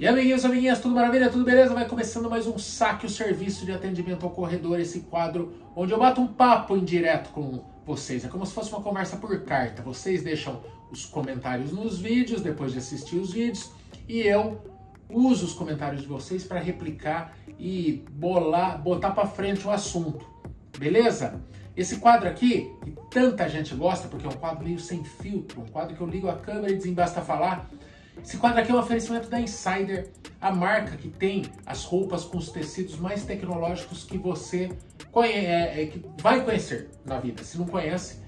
E amiguinhos, amiguinhas, tudo maravilha, tudo beleza? Vai começando mais um saque, o serviço de atendimento ao corredor, esse quadro onde eu bato um papo em direto com vocês. É como se fosse uma conversa por carta. Vocês deixam os comentários nos vídeos, depois de assistir os vídeos, e eu uso os comentários de vocês para replicar e bolar, botar para frente o assunto. Beleza? Esse quadro aqui, que tanta gente gosta, porque é um quadro meio sem filtro, um quadro que eu ligo a câmera e desembasta falar, esse quadro aqui é um oferecimento da Insider, a marca que tem as roupas com os tecidos mais tecnológicos que você conhece, é, é, que vai conhecer na vida. Se não conhece,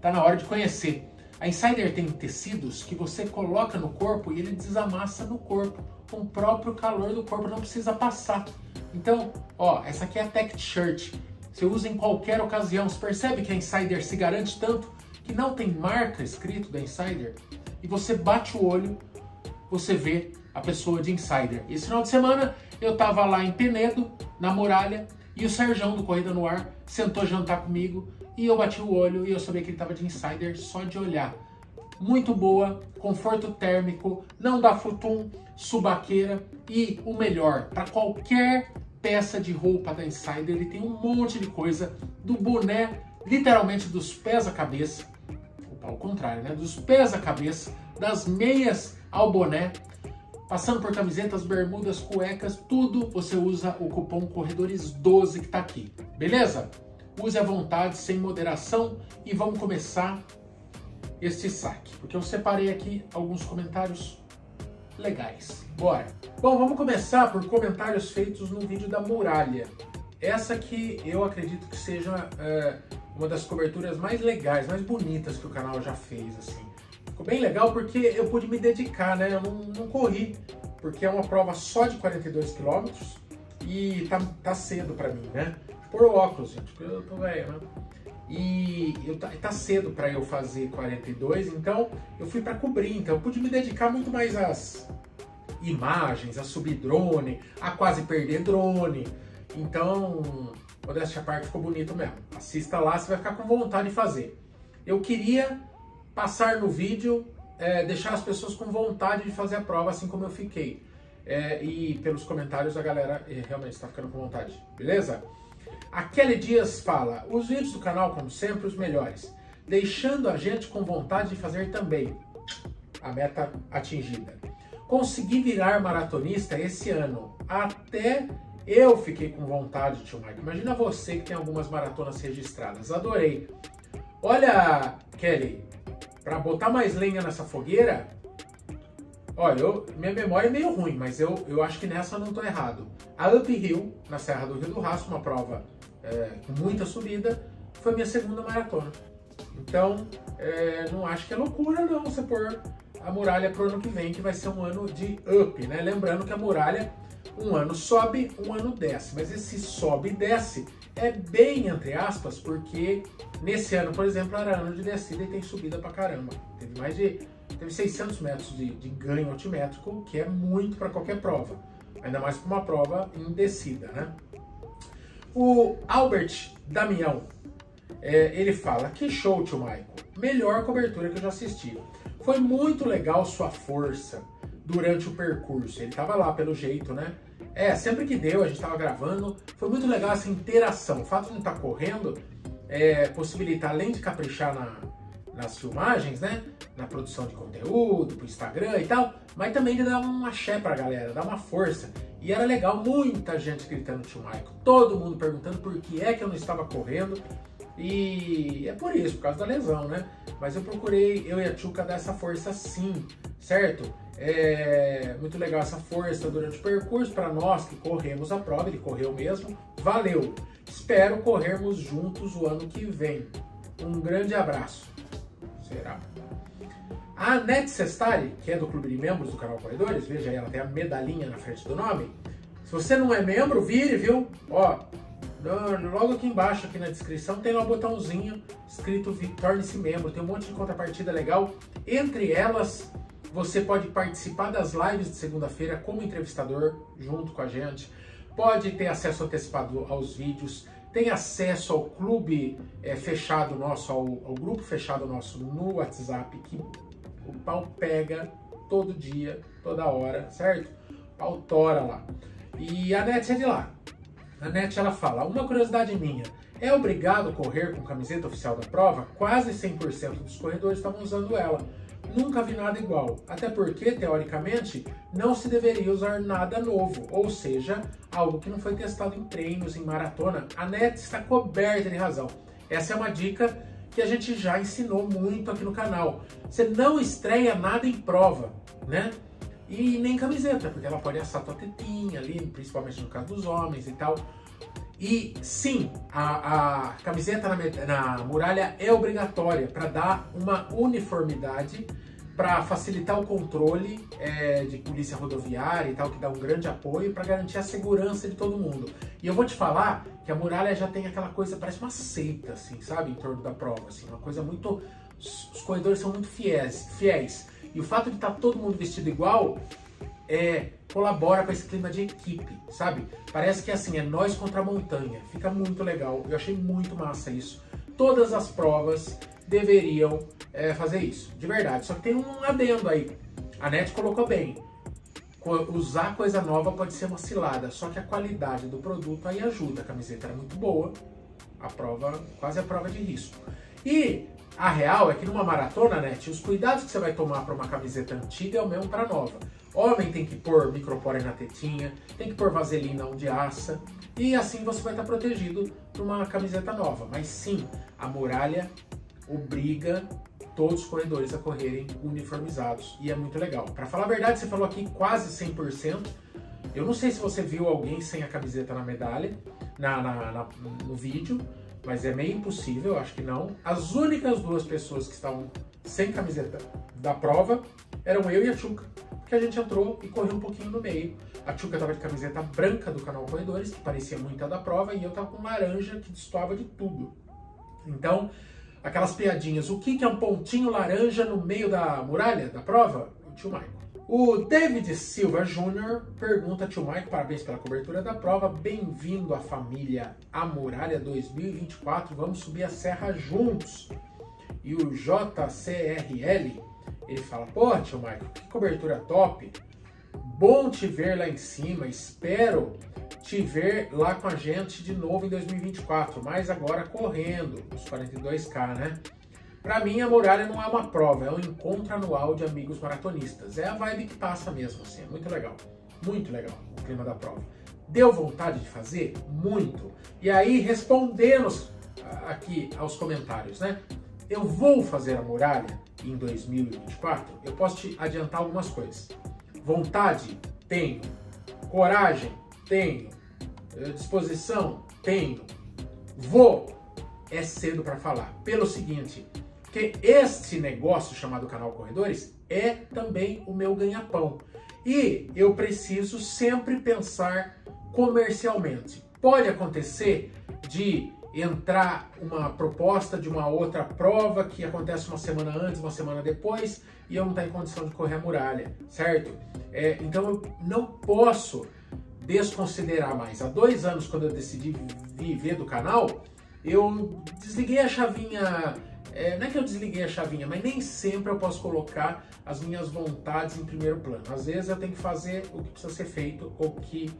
tá na hora de conhecer. A Insider tem tecidos que você coloca no corpo e ele desamassa no corpo com o próprio calor do corpo, não precisa passar. Então, ó, essa aqui é a Tech Shirt. Você usa em qualquer ocasião. Você percebe que a Insider se garante tanto que não tem marca escrito da Insider? E você bate o olho, você vê a pessoa de insider. Esse final de semana eu tava lá em Penedo, na muralha, e o Serjão do Corrida no Ar sentou jantar comigo e eu bati o olho e eu sabia que ele tava de insider só de olhar. Muito boa, conforto térmico, não dá futum, subaqueira e o melhor, para qualquer peça de roupa da Insider, ele tem um monte de coisa, do boné, literalmente dos pés à cabeça, ao contrário, né? Dos pés à cabeça, das meias ao boné, passando por camisetas, bermudas, cuecas, tudo você usa o cupom Corredores12 que está aqui, beleza? Use à vontade, sem moderação e vamos começar este saque, porque eu separei aqui alguns comentários legais. Bora! Bom, vamos começar por comentários feitos no vídeo da muralha. Essa que eu acredito que seja é, uma das coberturas mais legais, mais bonitas que o canal já fez, assim. Ficou bem legal porque eu pude me dedicar, né? Eu não, não corri, porque é uma prova só de 42 quilômetros e tá, tá cedo para mim, né? Por óculos, gente, porque eu tô velho, né? E eu, tá, tá cedo para eu fazer 42, então eu fui para cobrir, então eu pude me dedicar muito mais às imagens, a subir drone, a quase perder drone. Então, modéstia à parte, ficou bonito mesmo. Assista lá, você vai ficar com vontade de fazer. Eu queria passar no vídeo, é, deixar as pessoas com vontade de fazer a prova, assim como eu fiquei. É, e pelos comentários a galera é, realmente está ficando com vontade, beleza? A Kelly Dias fala, os vídeos do canal, como sempre, os melhores, deixando a gente com vontade de fazer também. A meta atingida. Consegui virar maratonista esse ano. Até eu fiquei com vontade, tio Mike. Imagina você que tem algumas maratonas registradas. Adorei. Olha, Kelly, para botar mais lenha nessa fogueira, olha, eu, minha memória é meio ruim, mas eu, eu acho que nessa eu não estou errado. A Uphill, na Serra do Rio do Rastro, uma prova é, com muita subida, foi minha segunda maratona. Então, é, não acho que é loucura não você pôr a muralha para o ano que vem, que vai ser um ano de up, né? Lembrando que a muralha, um ano sobe, um ano desce. Mas esse sobe e desce é bem entre aspas, porque nesse ano, por exemplo, era ano de descida e tem subida pra caramba. Teve mais de teve 600 metros de, de ganho altimétrico, que é muito para qualquer prova. Ainda mais para uma prova em descida, né? O Albert Damião, é, ele fala, que show, tio Michael. Melhor cobertura que eu já assisti. Foi muito legal sua força durante o percurso. Ele tava lá, pelo jeito, né? É, sempre que deu, a gente tava gravando. Foi muito legal essa interação. O fato de não estar tá correndo é, possibilita, além de caprichar na, nas filmagens, né? Na produção de conteúdo, pro Instagram e tal, mas também de dar um axé pra galera, dar uma força. E era legal, muita gente gritando tio Maico, todo mundo perguntando por que é que eu não estava correndo. E é por isso, por causa da lesão, né? Mas eu procurei, eu e a Tchuca, dar essa força sim, certo? É muito legal essa força durante o percurso para nós que corremos a prova, ele correu mesmo. Valeu! Espero corrermos juntos o ano que vem. Um grande abraço. Será? A Net Sestari, que é do clube de membros do canal Corredores, veja aí, ela tem a medalhinha na frente do nome. Se você não é membro, vire, viu? Ó, logo aqui embaixo, aqui na descrição, tem um botãozinho escrito Torne-se membro. Tem um monte de contrapartida legal. Entre elas, você pode participar das lives de segunda-feira como entrevistador junto com a gente. Pode ter acesso antecipado aos vídeos. Tem acesso ao clube é, fechado nosso, ao, ao grupo fechado nosso no WhatsApp, que o pau pega todo dia, toda hora, certo? autora lá. E a NET é de lá. A NET ela fala: Uma curiosidade minha. É obrigado correr com camiseta oficial da prova? Quase 100% dos corredores estavam usando ela. Nunca vi nada igual, até porque, teoricamente, não se deveria usar nada novo, ou seja, algo que não foi testado em treinos, em maratona. A NET está coberta de razão. Essa é uma dica que a gente já ensinou muito aqui no canal. Você não estreia nada em prova, né? E nem camiseta, porque ela pode assar tua tetinha ali, principalmente no caso dos homens e tal. E sim, a, a camiseta na, na, muralha é obrigatória para dar uma uniformidade, para facilitar o controle é, de polícia rodoviária e tal, que dá um grande apoio para garantir a segurança de todo mundo. E eu vou te falar que a muralha já tem aquela coisa, parece uma seita, assim, sabe, em torno da prova, assim, uma coisa muito. Os corredores são muito fiéis, fiéis. E o fato de estar tá todo mundo vestido igual é, colabora com esse clima de equipe, sabe? Parece que assim, é nós contra a montanha. Fica muito legal. Eu achei muito massa isso. Todas as provas deveriam é, fazer isso, de verdade. Só que tem um adendo aí. A NET colocou bem. Usar coisa nova pode ser uma cilada, só que a qualidade do produto aí ajuda. A camiseta era muito boa, a prova, quase a prova de risco. E a real é que numa maratona, NET, os cuidados que você vai tomar para uma camiseta antiga é o mesmo para nova. Homem tem que pôr micropore na tetinha, tem que pôr vaselina onde assa, e assim você vai estar protegido por uma camiseta nova. Mas sim, a muralha obriga todos os corredores a correrem uniformizados, e é muito legal. Para falar a verdade, você falou aqui quase 100%. Eu não sei se você viu alguém sem a camiseta na medalha, na, na, na no vídeo, mas é meio impossível, acho que não. As únicas duas pessoas que estavam sem camiseta da prova eram eu e a Chuca que a gente entrou e correu um pouquinho no meio. A Tchuca tava de camiseta branca do canal Corredores, que parecia muito a da prova, e eu tava com laranja, que destoava de tudo. Então, aquelas piadinhas, o que, que é um pontinho laranja no meio da muralha da prova? O tio Maico. O David Silva Jr. pergunta, tio Maico, parabéns pela cobertura da prova, bem-vindo à família A Muralha 2024, vamos subir a serra juntos. E o JCRL ele fala, pô, tio Michael, que cobertura top. Bom te ver lá em cima. Espero te ver lá com a gente de novo em 2024, mas agora correndo, os 42K, né? Para mim, a muralha não é uma prova, é um encontro anual de amigos maratonistas. É a vibe que passa mesmo, assim, é muito legal. Muito legal o clima da prova. Deu vontade de fazer? Muito. E aí, respondendo aqui aos comentários, né? Eu vou fazer a muralha? em 2024, eu posso te adiantar algumas coisas. Vontade? Tenho. Coragem? Tenho. Eh, disposição? Tenho. Vou? É cedo para falar. Pelo seguinte, que este negócio chamado Canal Corredores é também o meu ganha-pão. E eu preciso sempre pensar comercialmente. Pode acontecer de entrar uma proposta de uma outra prova que acontece uma semana antes, uma semana depois, e eu não estou em condição de correr a muralha, certo? É, então eu não posso desconsiderar mais. Há dois anos, quando eu decidi viver do canal, eu desliguei a chavinha. É, não é que eu desliguei a chavinha, mas nem sempre eu posso colocar as minhas vontades em primeiro plano. Às vezes eu tenho que fazer o que precisa ser feito, o que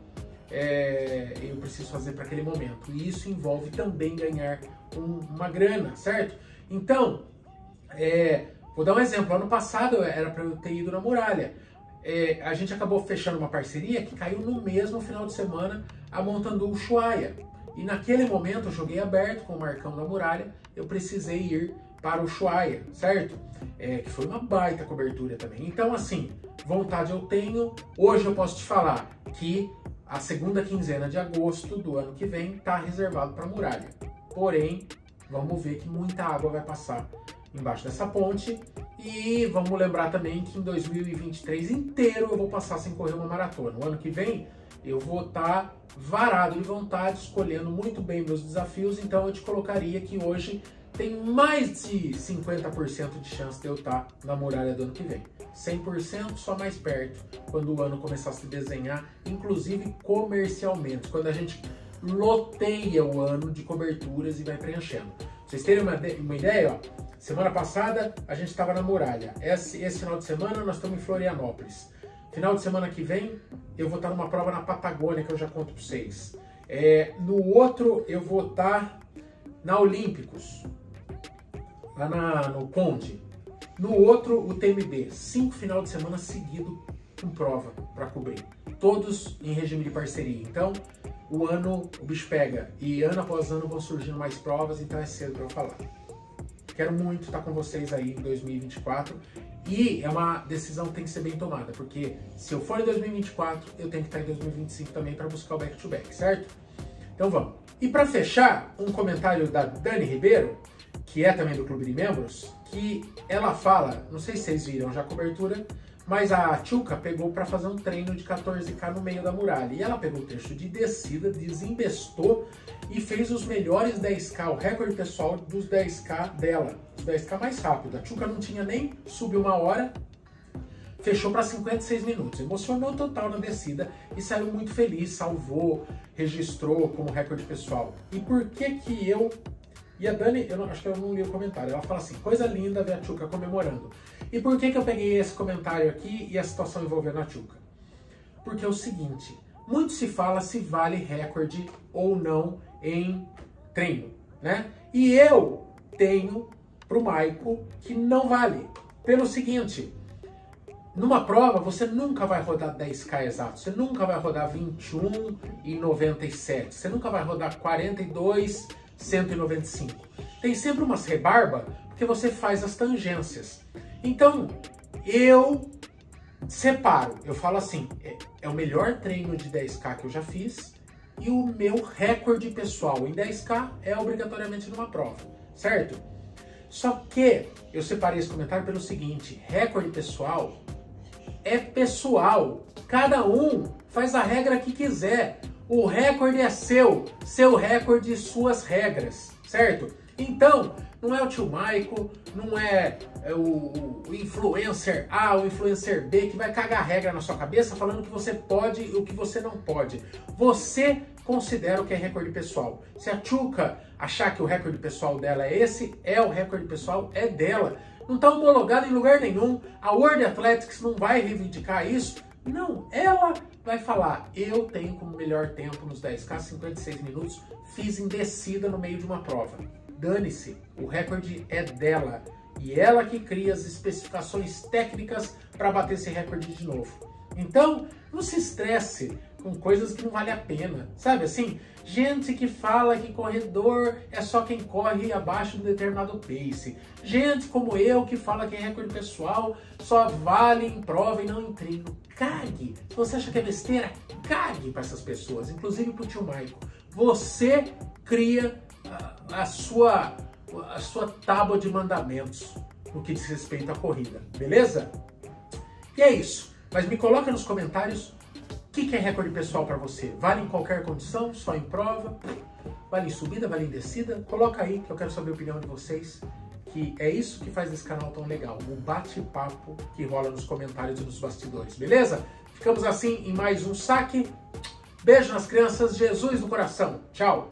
é, eu preciso fazer para aquele momento. E isso envolve também ganhar um, uma grana, certo? Então, é, vou dar um exemplo. Ano passado era para eu ter ido na muralha. É, a gente acabou fechando uma parceria que caiu no mesmo final de semana a Montandu Ushuaia. E naquele momento eu joguei aberto com o Marcão da Muralha, eu precisei ir para o Ushuaia, certo? É, que foi uma baita cobertura também. Então, assim, vontade eu tenho. Hoje eu posso te falar que a segunda quinzena de agosto do ano que vem está reservado para a muralha. Porém, vamos ver que muita água vai passar embaixo dessa ponte e vamos lembrar também que em 2023 inteiro eu vou passar sem correr uma maratona. O ano que vem eu vou estar tá varado de vontade, escolhendo muito bem meus desafios, então eu te colocaria que hoje tem mais de 50% de chance de eu estar na muralha do ano que vem. 100% só mais perto, quando o ano começar a se desenhar, inclusive comercialmente, quando a gente loteia o ano de coberturas e vai preenchendo. Pra vocês terem uma, uma ideia, ó, semana passada a gente estava na muralha, esse, esse final de semana nós estamos em Florianópolis. Final de semana que vem, eu vou estar numa prova na Patagônia, que eu já conto para vocês. É, no outro, eu vou estar na Olímpicos, lá na, no Conde. No outro, o TMB. Cinco final de semana seguido com prova para cobrir. Todos em regime de parceria. Então, o ano, o bicho pega. E ano após ano vão surgindo mais provas, então é cedo para eu falar. Quero muito estar com vocês aí em 2024. E é uma decisão que tem que ser bem tomada, porque se eu for em 2024, eu tenho que estar em 2025 também para buscar o back-to-back, -back, certo? Então vamos. E para fechar, um comentário da Dani Ribeiro, que é também do Clube de Membros, que ela fala, não sei se vocês viram já a cobertura, mas a Tchuca pegou para fazer um treino de 14K no meio da muralha. E ela pegou o trecho de descida, desinvestou e fez os melhores 10K, o recorde pessoal dos 10K dela. Os 10K mais rápido. A Tchuca não tinha nem subiu uma hora, fechou para 56 minutos. Emocionou total na descida e saiu muito feliz, salvou, registrou como recorde pessoal. E por que que eu e a Dani, eu não, acho que eu não li o comentário, ela fala assim, coisa linda ver a Tchuca comemorando. E por que, que eu peguei esse comentário aqui e a situação envolvendo a Tchuca? Porque é o seguinte, muito se fala se vale recorde ou não em treino, né? E eu tenho pro Maico que não vale. Pelo seguinte, numa prova você nunca vai rodar 10k exato, você nunca vai rodar 21 e 97, você nunca vai rodar 42 195. Tem sempre umas rebarba porque você faz as tangências. Então, eu separo, eu falo assim, é, é, o melhor treino de 10K que eu já fiz e o meu recorde pessoal em 10K é obrigatoriamente numa prova, certo? Só que eu separei esse comentário pelo seguinte, recorde pessoal é pessoal, cada um faz a regra que quiser. O recorde é seu, seu recorde, suas regras, certo? Então, não é o tio Maico, não é, é o, o, influencer A, o influencer B que vai cagar regra na sua cabeça falando que você pode e o que você não pode. Você considera o que é recorde pessoal. Se a Tchuca achar que o recorde pessoal dela é esse, é o recorde pessoal, é dela. Não está homologado em lugar nenhum. A World Athletics não vai reivindicar isso. Não, ela vai falar, eu tenho como melhor tempo nos 10K 56 minutos, fiz em descida no meio de uma prova. Dane-se, o recorde é dela. E ela que cria as especificações técnicas para bater esse recorde de novo. Então, não se estresse com coisas que não vale a pena. Sabe assim? Gente que fala que corredor é só quem corre abaixo de um determinado pace. Gente como eu que fala que é recorde pessoal só vale em prova e não em treino. Cague! Se você acha que é besteira, cague para essas pessoas, inclusive para o tio Maico. Você cria a, a, sua, a sua tábua de mandamentos no que diz respeito à corrida, beleza? E é isso. Mas me coloca nos comentários o que, é recorde pessoal para você. Vale em qualquer condição, só em prova? Vale em subida, vale em descida? Coloca aí que eu quero saber a opinião de vocês. Que é isso que faz esse canal tão legal. O bate-papo que rola nos comentários e nos bastidores, beleza? Ficamos assim em mais um saque. Beijo nas crianças, Jesus no coração. Tchau!